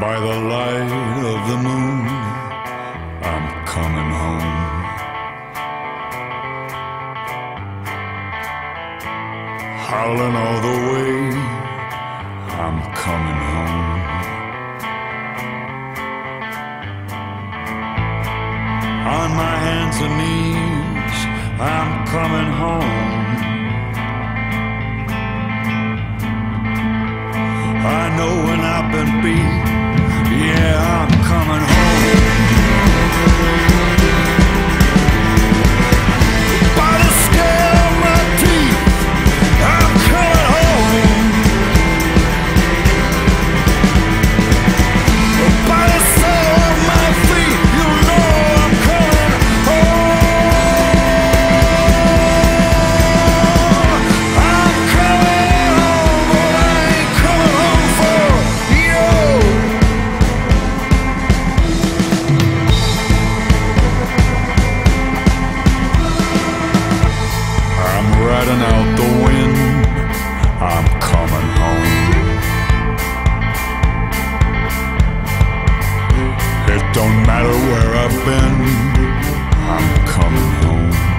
By the light of the moon, I'm coming home. Howling all the way, I'm coming home. On my hands and knees, I'm coming home. I know when I've been beat, By don't matter where I've been. I'm coming home.